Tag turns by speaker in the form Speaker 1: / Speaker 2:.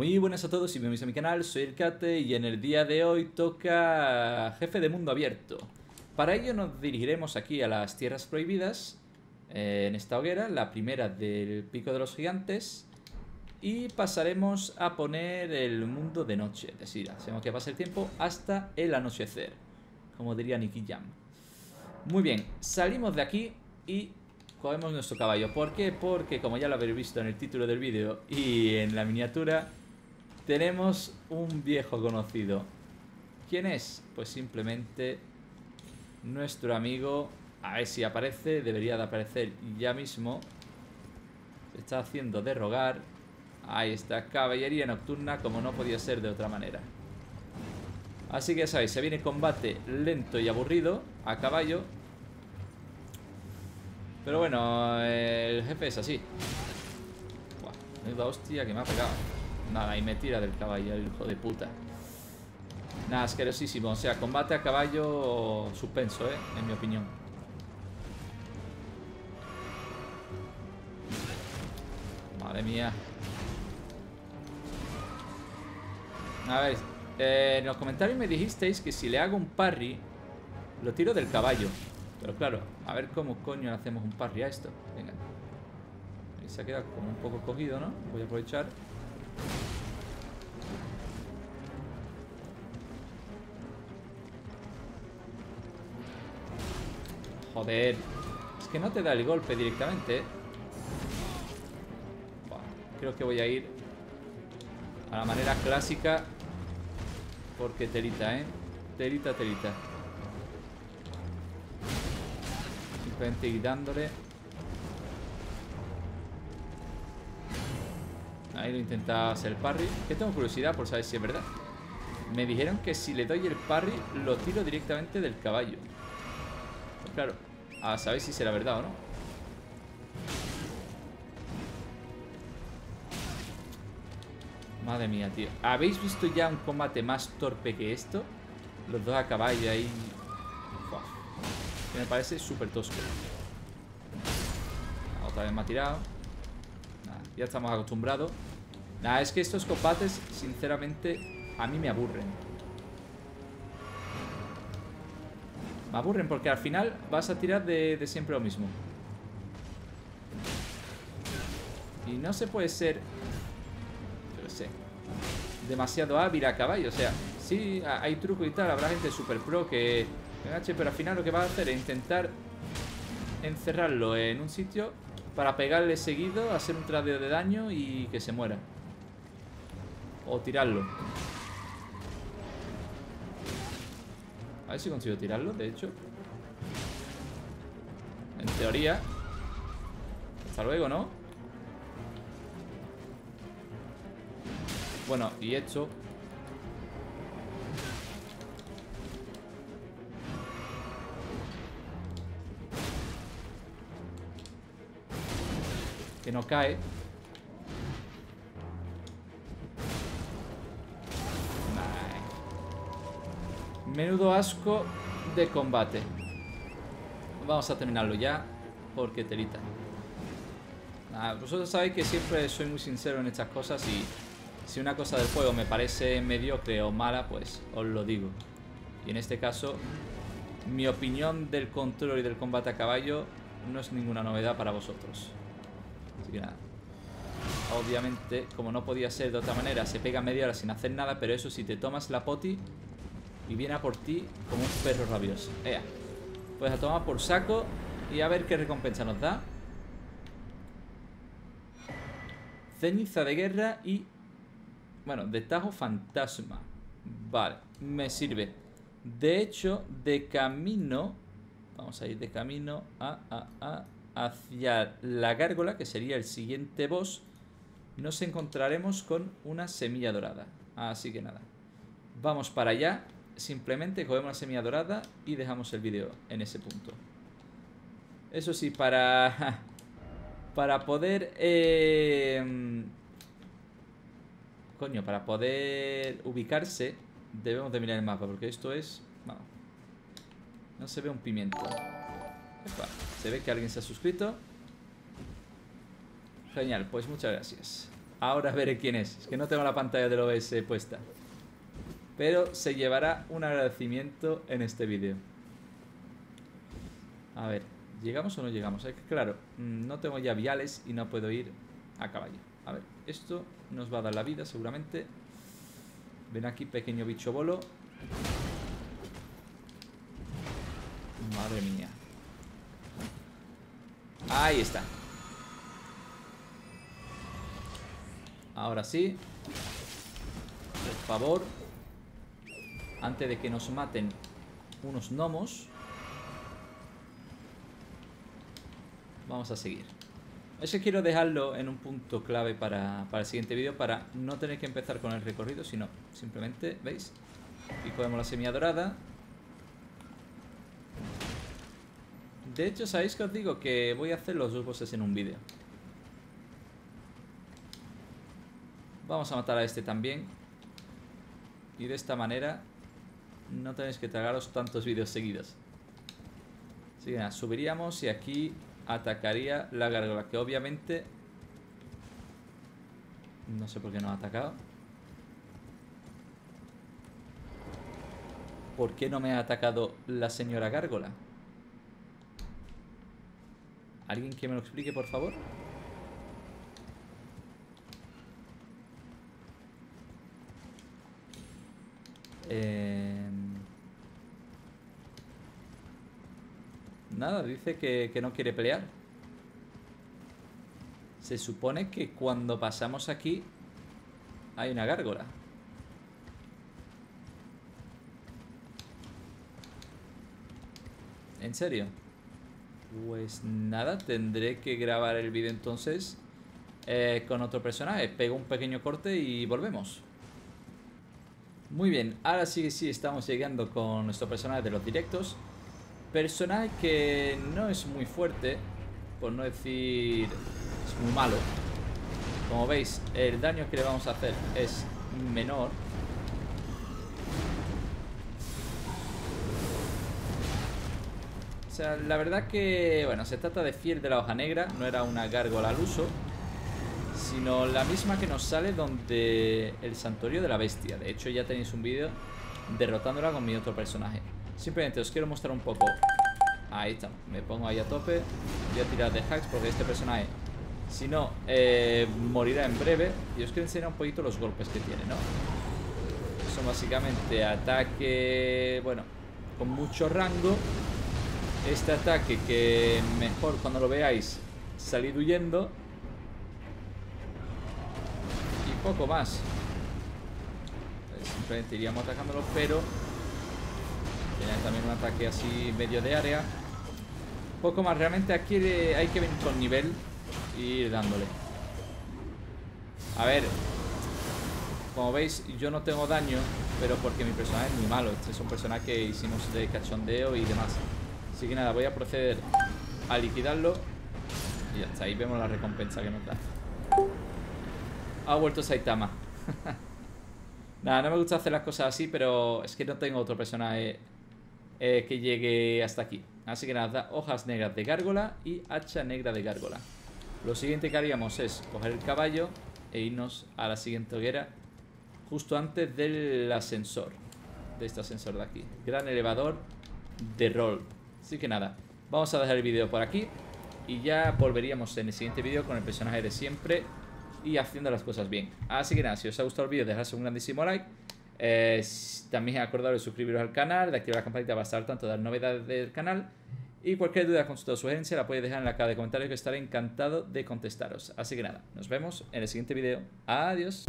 Speaker 1: Muy buenas a todos y bienvenidos a mi canal, soy el Kate y en el día de hoy toca Jefe de Mundo Abierto. Para ello nos dirigiremos aquí a las Tierras Prohibidas, eh, en esta hoguera, la primera del Pico de los Gigantes, y pasaremos a poner el mundo de noche, es decir, hacemos que pase el tiempo hasta el anochecer, como diría Nicky Jam. Muy bien, salimos de aquí y cogemos nuestro caballo. ¿Por qué? Porque como ya lo habéis visto en el título del vídeo y en la miniatura, tenemos un viejo conocido. ¿Quién es? Pues simplemente nuestro amigo... A ver si aparece, debería de aparecer ya mismo. Se está haciendo de rogar. Ahí está, caballería nocturna como no podía ser de otra manera. Así que ya sabéis, se viene combate lento y aburrido a caballo. Pero bueno, el jefe es así. Buah, menuda hostia que me ha pegado. Nada, y me tira del caballo, el hijo de puta. Nada, asquerosísimo. O sea, combate a caballo suspenso, ¿eh? En mi opinión. Madre mía. A ver, eh, en los comentarios me dijisteis que si le hago un parry, lo tiro del caballo. Pero claro, a ver cómo coño hacemos un parry a esto. Venga. Se ha quedado como un poco cogido, ¿no? Voy a aprovechar. Joder. Es que no te da el golpe directamente. Buah, creo que voy a ir a la manera clásica. Porque telita, ¿eh? Telita, telita. Simplemente ir dándole. Ahí lo intenta hacer el parry. Que tengo curiosidad por saber si es verdad. Me dijeron que si le doy el parry, lo tiro directamente del caballo. Pues claro, a saber si será verdad o no. Madre mía, tío. ¿Habéis visto ya un combate más torpe que esto? Los dos a caballo ahí. Me parece súper tosco. Otra vez me ha tirado. Nada, ya estamos acostumbrados. Nada, es que estos combates, sinceramente, a mí me aburren. Me aburren porque al final vas a tirar de, siempre lo mismo. Y no se puede ser yo sé demasiado hábil a caballo. O sea, sí hay truco y tal, habrá gente super pro que pero al final lo que va a hacer es intentar encerrarlo en un sitio para pegarle seguido, hacer un tradio de daño y que se muera. O tirarlo. A ver si consigo tirarlo, de hecho. En teoría. Hasta luego, ¿no? Bueno, y hecho. Que no cae. Menudo asco de combate. Vamos a terminarlo ya. Porque telita. Nah, vosotros sabéis que siempre soy muy sincero en estas cosas y si una cosa del juego me parece mediocre o mala, pues os lo digo. Y en este caso, mi opinión del control y del combate a caballo no es ninguna novedad para vosotros. Así que nada. Obviamente, como no podía ser de otra manera, se pega media hora sin hacer nada, pero eso si te tomas la poti y viene a por ti como un perro rabioso. Ea. Pues a tomar por saco y a ver qué recompensa nos da. Ceniza de guerra y bueno, de Tajo Fantasma. Vale, me sirve. De hecho, de camino... Vamos a ir de camino a, a, a, hacia la gárgola, que sería el siguiente boss. Nos encontraremos con una semilla dorada. Así que nada. Vamos para allá. Simplemente cogemos la semilla dorada y dejamos el vídeo en ese punto. Eso sí, para... Para poder... Eh, Coño, para poder ubicarse debemos de mirar el mapa, porque esto es... No, no se ve un pimiento. Se ve que alguien se ha suscrito. Genial, pues muchas gracias. Ahora veré quién es. Es que no tengo la pantalla del OBS puesta. Pero se llevará un agradecimiento en este vídeo. A ver, ¿llegamos o no llegamos? Es que claro, mm, no tengo ya viales y no puedo ir a caballo. A ver, esto nos va a dar la vida seguramente. Ven aquí, pequeño bicho bolo. Madre mía. Ahí está. Ahora sí. Por favor. Antes de que nos maten unos gnomos. Vamos a seguir. Es que quiero dejarlo en un punto clave para, para el siguiente vídeo para no tener que empezar con el recorrido, sino simplemente, ¿veis? Y cogemos la semilla dorada. De hecho, ¿sabéis que os digo? Que voy a hacer los dos bosses en un vídeo. Vamos a matar a este también. Y de esta manera no tenéis que tragaros tantos vídeos seguidos. Así que subiríamos y aquí atacaría la gárgola, que obviamente... No sé por qué no ha atacado. ¿Por qué no me ha atacado la señora gárgola? ¿Alguien que me lo explique, por favor? Eh... Nada, dice que, que no quiere pelear. Se supone que cuando pasamos aquí hay una gárgola. ¿En serio? Pues nada, tendré que grabar el vídeo entonces eh, con otro personaje. Pego un pequeño corte y volvemos. Muy bien, ahora sí que sí estamos llegando con nuestro personaje de los directos. Personaje que no es muy fuerte, por no decir es muy malo. Como veis, el daño que le vamos a hacer es menor. O sea, la verdad que, bueno, se trata de fiel de la hoja negra, no era una gárgola al uso sino la misma que nos sale donde el santuario de la bestia. De hecho, ya tenéis un vídeo derrotándola con mi otro personaje. Simplemente os quiero mostrar un poco. Ahí está, me pongo ahí a tope. Voy a tirar de hacks porque este personaje, si no, eh, morirá en breve. Y os quiero enseñar un poquito los golpes que tiene, ¿no? Son básicamente ataque, bueno, con mucho rango. Este ataque que mejor cuando lo veáis salir huyendo poco más. Simplemente iríamos atacándolo, pero tiene también un ataque así medio de área. Poco más, realmente aquí hay que venir con nivel y ir dándole. A ver, como veis, yo no tengo daño, pero porque mi personaje es muy malo. Este es un personaje que hicimos de cachondeo y demás. Así que nada, voy a proceder a liquidarlo. Y hasta ahí vemos la recompensa que nos da. Ha vuelto Saitama. Nada, no me gusta hacer las cosas así, pero es que no tengo otro personaje eh, que llegue hasta aquí. Así que nada, hojas negras de gárgola y hacha negra de gárgola. Lo siguiente que haríamos es coger el caballo e irnos a la siguiente hoguera justo antes del ascensor. De este ascensor de aquí. Gran elevador de rol. Así que nada, vamos a dejar el vídeo por aquí y ya volveríamos en el siguiente vídeo con el personaje de siempre y haciendo las cosas bien. Así que nada, si os ha gustado el vídeo, dejadse un grandísimo like. Eh, también acordaros de suscribiros al canal, de activar la campanita para estar tanto de las novedades del canal. Y cualquier duda, consulta o sugerencia la podéis dejar en la caja de comentarios que estaré encantado de contestaros. Así que nada, nos vemos en el siguiente vídeo. Adiós.